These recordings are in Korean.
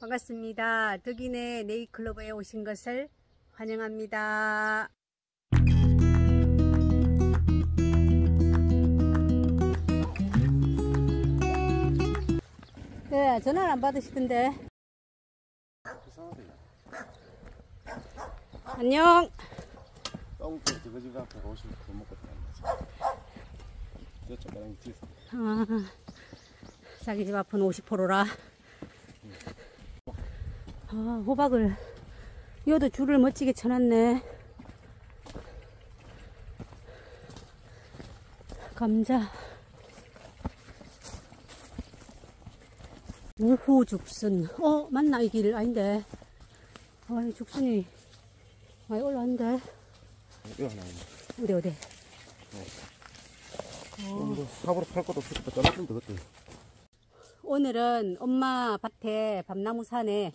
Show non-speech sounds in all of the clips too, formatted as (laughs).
반갑습니다. 덕인의 네이클로버에 오신 것을 환영합니다. 네, 전화를 안 받으시던데. 안녕. 아, 자기 집 앞은 50%라. 아, 호박을, 이것도 줄을 멋지게 쳐놨네. 감자. 우후 죽순. 어, 맞나? 이 길 아닌데. 아, 이 죽순이 많이 올라왔는데. 어디, 어디. 뭐 사고로 팔 것도 없으니까 잘라주면 되겠다 오늘은 엄마 밭에 밤나무 산에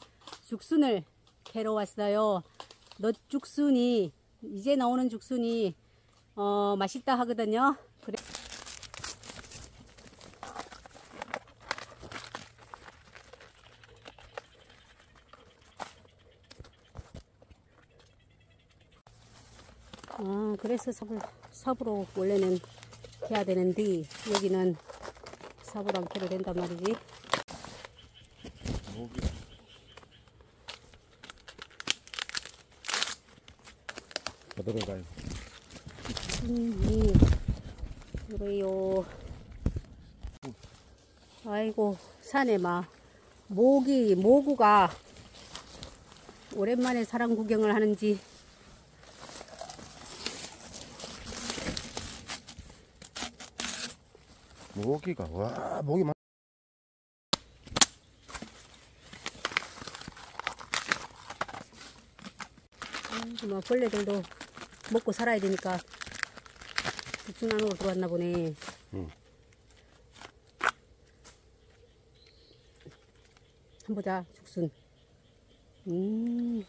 죽순을 캐러 왔어요. 넛 죽순이 이제 나오는 죽순이 어, 맛있다 하거든요. 그래. 아, 그래서 삽을, 삽으로 원래는 캐야 되는데 여기는 삽으로 안 캐도 된단 말이지. 모기 어디로 가요? 음, 그래요. 아이고, 산에 막, 모기, 모구가 오랜만에 사람 구경을 하는지. 모기가 와 모기 많 뭐, 벌레들도 먹고 살아야 되니까, 죽순 안으로 들어왔나 보네. 응. 한번 보자, 죽순. 음.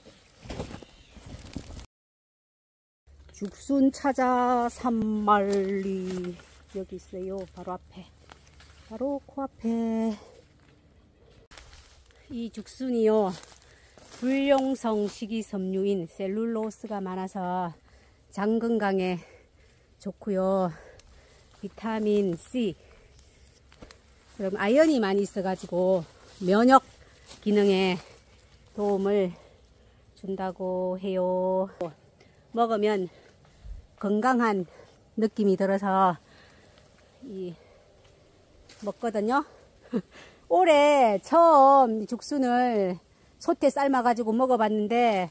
죽순 찾아 산말리. 여기 있어요. 바로 앞에. 바로 코앞에. 이 죽순이요. 불용성 식이섬유인 셀룰로스가 많아서 장 건강에 좋고요. 비타민 C. 그럼 아연이 많이 있어가지고 면역 기능에 도움을 준다고 해요. 먹으면 건강한 느낌이 들어서 이 먹거든요. (laughs) 올해 처음 죽순을 솥에 삶아가지고 먹어봤는데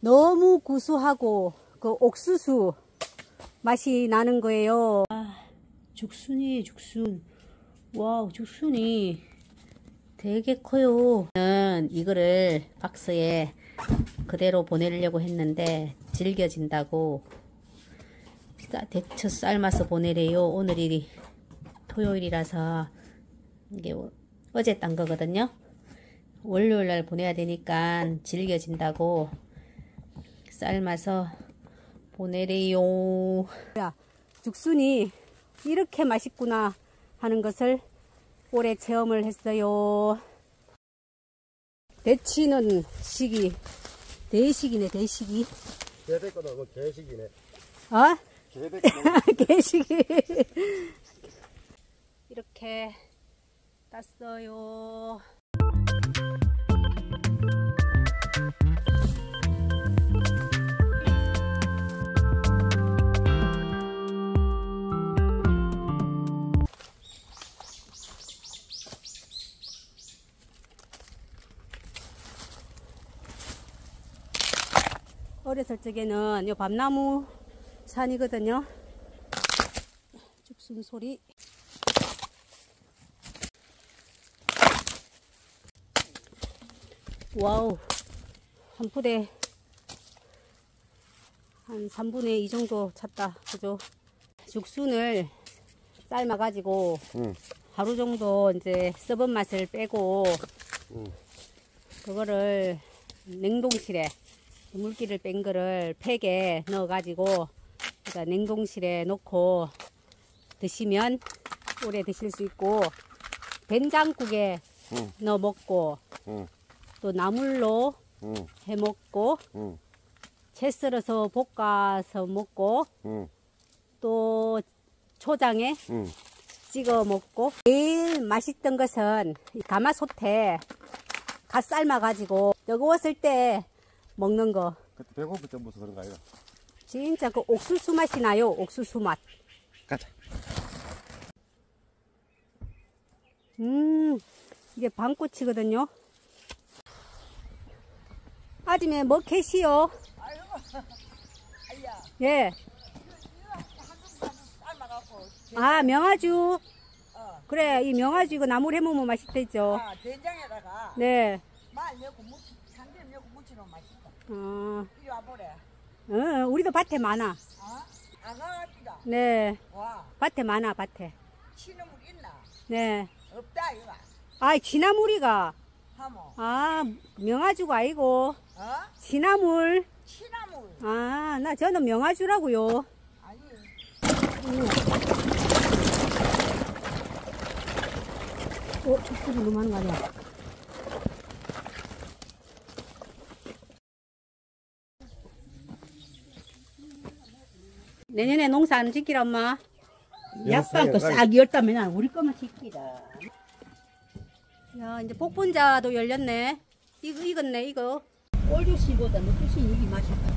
너무 구수하고 그 옥수수 맛이 나는 거예요. 아, 죽순이 죽순. 와우, 죽순이 되게 커요. 저는 이거를 박스에 그대로 보내려고 했는데 질겨진다고 싸- 데쳐 삶아서 보내래요. 오늘이 토요일이라서 이게 어제 딴 거거든요. 월요일 날 보내야 되니까 질겨진다고 삶아서 보내래요. 야, 죽순이 이렇게 맛있구나 하는 것을 올해 체험을 했어요. 데치는 시기, 대식이네, 대식이. 개새거도 그 개식이네 어? 개새거 (laughs) 개식이. 이렇게 땄어요. 어렸을 적에는 요 밤나무 산이거든요. 죽순 소리. 와우. 한 푸대 한 3분의 2 정도 찼다. 그죠? 죽순을 삶아가지고 응. 하루 정도 이제 떫은 맛을 빼고 응. 그거를 냉동실에 물기를 뺀 거를 팩에 넣어 가지고 그러니까 냉동실에 놓고 드시면 오래 드실 수 있고 된장국에 응. 넣어 먹고 응. 또 나물로 응, 해 먹고 응, 채 썰어서 볶아서 먹고 응, 또 초장에 응. 찍어 먹고 제일 맛있던 것은 이 가마솥에 갓 삶아 가지고 뜨거웠을 때 먹는 거 그때 배고플 때 무서 그런 거 아니야? 진짜 그 옥수수 맛이 나요 옥수수 맛 가자. 음, 이게 방꼬치거든요. 아줌에 뭐 캐시요? 예. 아, 명아주. 어. 그래, 이 명아주 이거 나물 해먹으면 맛있대죠. 아, 된장에다가 네. 말 넣고 무치, 참기름 넣고 무치면 맛있다. 어, 이리 와보래. 어, 우리도 밭에 많아. 어? 아가씨가 네. 와, 밭에 많아, 밭에. 치는물 있나? 네. 없다, 이거. 아, 지나물이가. 하모. 아, 명아주가 아니고, 어? 지나물. 치나물. 아, 나 저는 명아주라고요. 아니, 어, 촉수를 너무 하는 거 아니야? 내년에 농사 안 짓기라 엄마. 약방 거싹 열다면 우리 거만 지키다. 야 이제 복분자도 열렸네. 이거 익었네 이거. 꼴주시보다 늑주시 이게 맛있다.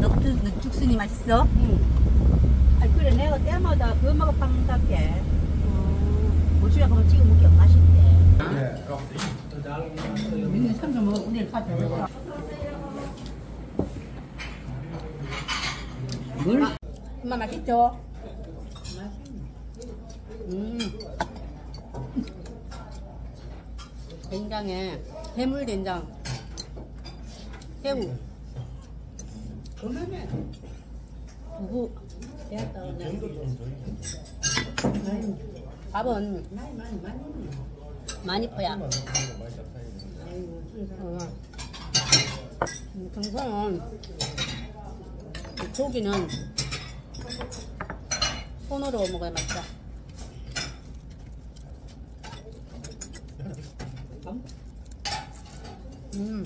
넉죽 넉죽순이 맛있어? 응. 아니 그래 내가 때마다 그 먹어 판답게. 고추장 한번 찍어 먹기 맛있대. 민니 삼좀 먹어 내일 가자. 물? 엄마 맛있죠? 음. 된장에 해물 된장, 새우, 그만해. 두부. 밥은 많이 많이 많이. 많이 퍼야. 어. 이 고기는 손으로 먹어야 맛있다. 음.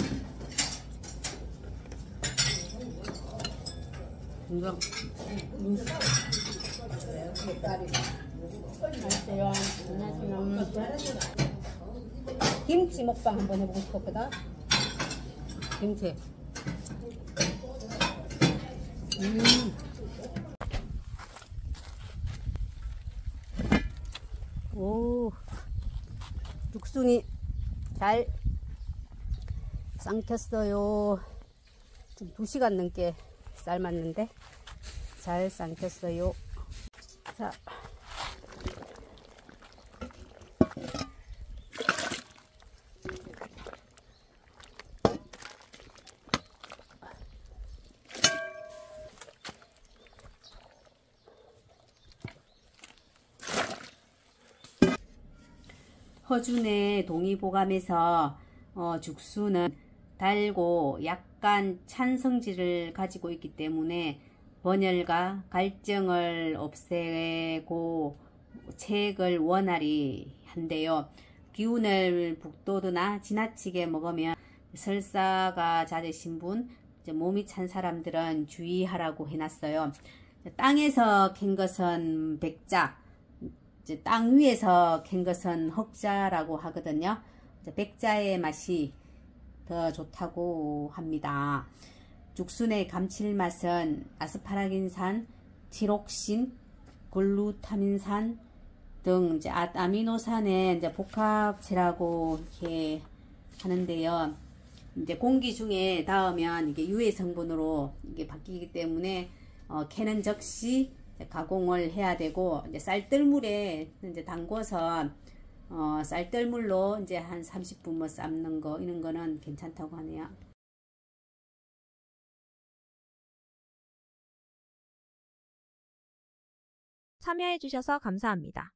안녕하세요. 안녕하세요. 김치 먹방 한번 해보고 싶었거든. 김치. 음. 오. 육순이 잘 삶혔어요. 좀 2시간 넘게 삶았는데 잘 삶혔어요. 자. 허준의 동의보감에서 어, 죽수는 달고 약간 찬 성질을 가지고 있기 때문에 번열과 갈증을 없애고 체액을 원활히 한대요. 기운을 북돋우나 지나치게 먹으면 설사가 잦으신 분, 몸이 찬 사람들은 주의하라고 해놨어요. 땅에서 캔 것은 이제 땅 위에서 캔 것은 흑자라고 하거든요. 백자의 맛이 더 좋다고 합니다. 죽순의 감칠맛은 아스파라긴산, 티록신, 글루타민산 등 이제 아- 아미노산의 이제 복합체라고 이렇게 하는데요. 이제 공기 중에 닿으면 이게 유해 성분으로 이게 바뀌기 때문에 어, 캐는 이제 가공을 해야 되고 이제 쌀뜨물에 이제 담궈서 어, 쌀뜨물로 이제 한 30분 뭐 삶는 거 이런 거는 괜찮다고 하네요. 참여해 주셔서 감사합니다.